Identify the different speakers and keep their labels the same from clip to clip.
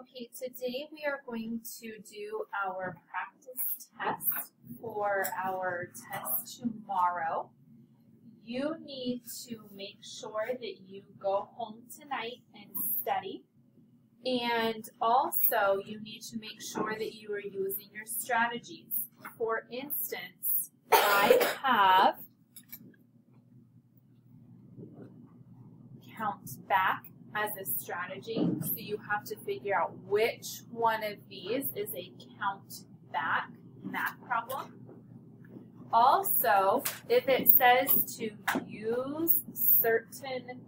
Speaker 1: Okay, today we are going to do our practice test for our test tomorrow. You need to make sure that you go home tonight and study. And also, you need to make sure that you are using your strategies. For instance, I have count back as a strategy. So you have to figure out which one of these is a count back math problem. Also, if it says to use certain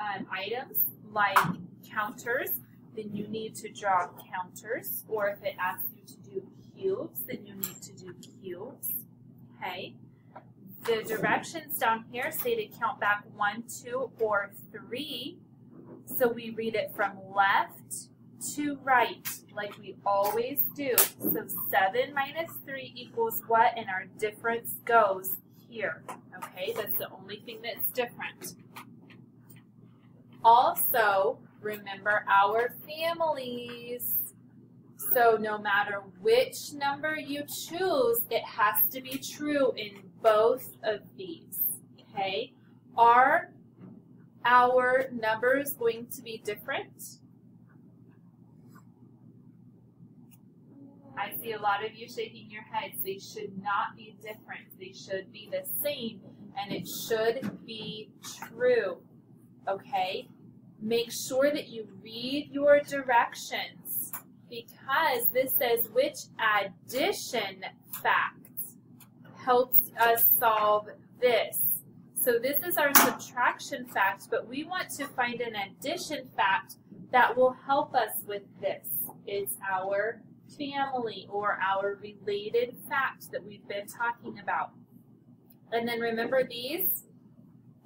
Speaker 1: um, items like counters, then you need to draw counters. Or if it asks you to do cubes, then you need to do cubes. Okay. The directions down here say to count back one, two, or three. So we read it from left to right, like we always do. So 7 minus 3 equals what? And our difference goes here. Okay, that's the only thing that's different. Also, remember our families. So no matter which number you choose, it has to be true in both of these. Okay? Our our numbers going to be different? I see a lot of you shaking your heads. They should not be different. They should be the same, and it should be true. Okay? Make sure that you read your directions because this says which addition fact helps us solve this. So this is our subtraction fact, but we want to find an addition fact that will help us with this. It's our family or our related fact that we've been talking about. And then remember these?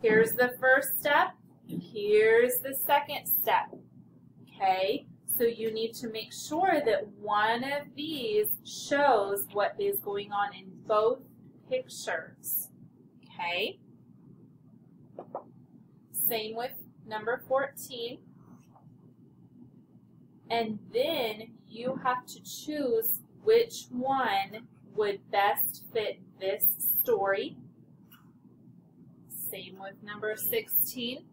Speaker 1: Here's the first step. Here's the second step. Okay? So you need to make sure that one of these shows what is going on in both pictures. Okay? Same with number 14. And then you have to choose which one would best fit this story. Same with number 16.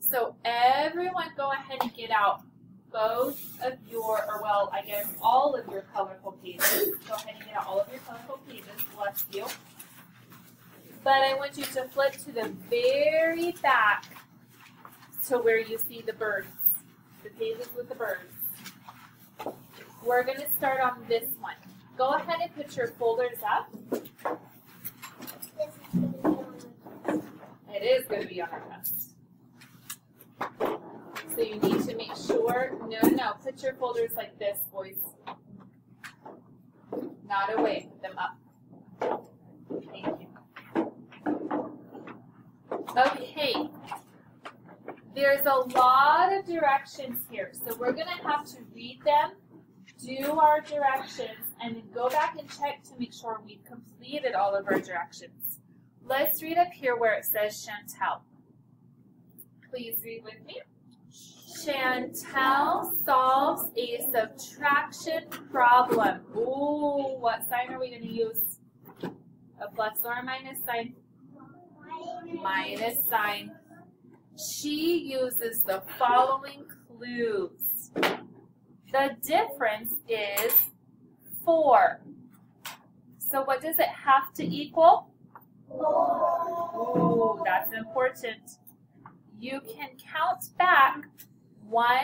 Speaker 1: So everyone go ahead and get out both of your, or well, I guess all of your colorful pages. Go ahead and get out all of your colorful pages, bless you. But I want you to flip to the very back to where you see the birds, the pages with the birds. We're going to start on this one. Go ahead and put your folders up. It is going to be on our test. So you need to make sure, no, no, put your folders like this, boys. Not away, put them up. Thank you. Okay. There's a lot of directions here, so we're going to have to read them, do our directions, and then go back and check to make sure we've completed all of our directions. Let's read up here where it says Chantel. Please read with me. Chantel solves a subtraction problem. Ooh, what sign are we going to use? A plus or a minus sign? Minus sign. She uses the following clues. The difference is 4. So what does it have to equal? Ooh, that's important. You can count back 1,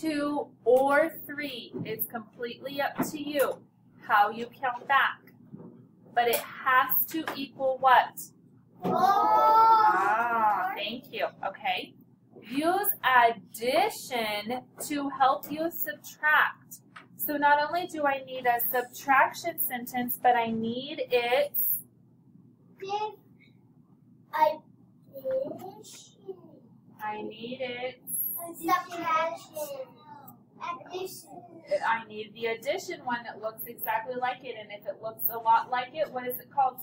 Speaker 1: 2, or 3. It's completely up to you how you count back. But it has to equal what? Ah, thank you. Okay. Use addition to help you subtract. So not only do I need a subtraction sentence, but I need its
Speaker 2: addition.
Speaker 1: I need its
Speaker 2: Subtraction. Addition.
Speaker 1: I need the addition one that looks exactly like it, and if it looks a lot like it, what is it called?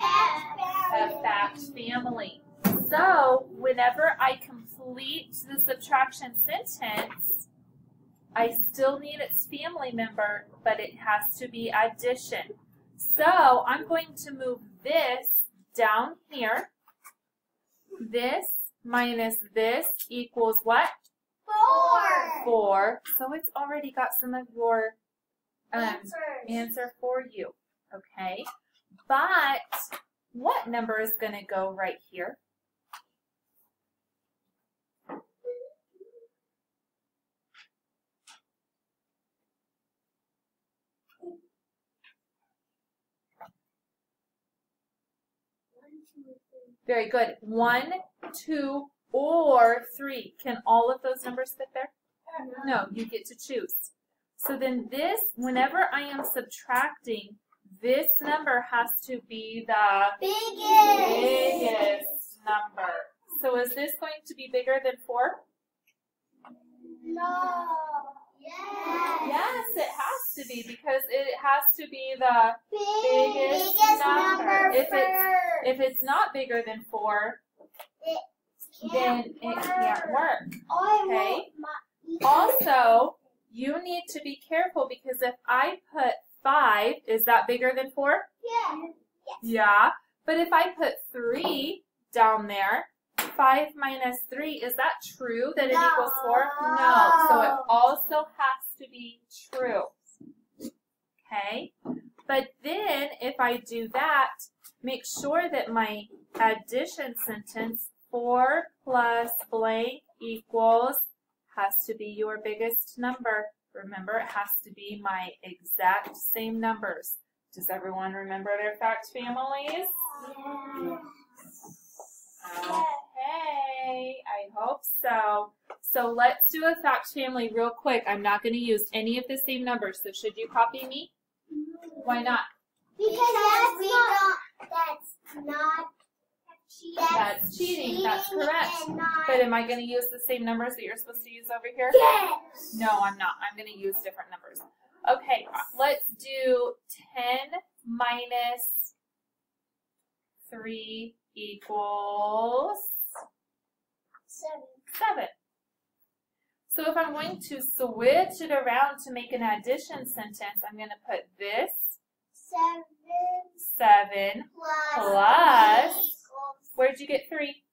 Speaker 1: A fact family. So whenever I complete the subtraction sentence, I still need its family member, but it has to be addition. So I'm going to move this down here. This minus this equals what?
Speaker 2: Four.
Speaker 1: Four. So it's already got some of your um, answer for you. Okay. But what number is going to go right here? Very good. One, two, or three. Can all of those numbers fit there? No, you get to choose. So then this, whenever I am subtracting, this number has to be the
Speaker 2: Biggest.
Speaker 1: biggest number. So is this going to be bigger than 4?
Speaker 2: No. Yes.
Speaker 1: Yes, it has to be because it has to be the,
Speaker 2: Biggest,
Speaker 1: biggest number.
Speaker 2: number
Speaker 1: If it's- if it's not bigger than 4, then it can't work. Okay. Also, you need to be careful because if I put 5, is that bigger than 4?
Speaker 2: Yeah.
Speaker 1: Yeah. But if I put 3 down there, 5 minus 3, is that true that it
Speaker 2: No.
Speaker 1: equals 4? No. So it also has to be true. Okay? But then if I do that, make sure that my addition sentence 4 plus blank equals has to be your biggest number. Remember, it has to be my exact same numbers. Does everyone remember their fact families? Okay, I hope so. So let's do a fact family real quick. I'm not going to use any of the same numbers, so should you copy me? Why not?
Speaker 2: Because that's we not. That's not.
Speaker 1: That's cheating, that's correct. But am I going to use the same numbers that you're supposed to use over here?
Speaker 2: yes.
Speaker 1: No, I'm not. I'm going to use different numbers. Okay, let's do 10 minus 3 equals
Speaker 2: Seven.
Speaker 1: 7. So if I'm going to switch it around to make an addition sentence, I'm going to put this
Speaker 2: Seven
Speaker 1: 7.
Speaker 2: plus.
Speaker 1: Plus.
Speaker 2: Equals-
Speaker 1: Where'd you get 3?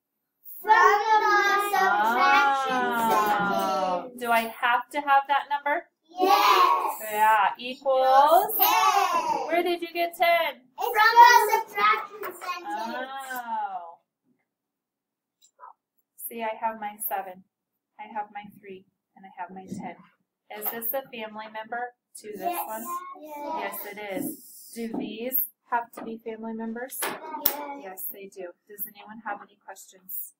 Speaker 2: From the subtraction
Speaker 1: Oh.
Speaker 2: sentence.
Speaker 1: Do I have to have that number?
Speaker 2: Yes.
Speaker 1: Yeah, equals.
Speaker 2: Ten.
Speaker 1: Where did you get 10?
Speaker 2: It's from the subtraction sentence.
Speaker 1: Oh. See, I have my 7. I have my 3. And I have my 10. Is this a family member to this
Speaker 2: yes.
Speaker 1: one?
Speaker 2: Yes.
Speaker 1: Yes, it is. Do these have to be family members? Yes. They do. Does anyone have any questions?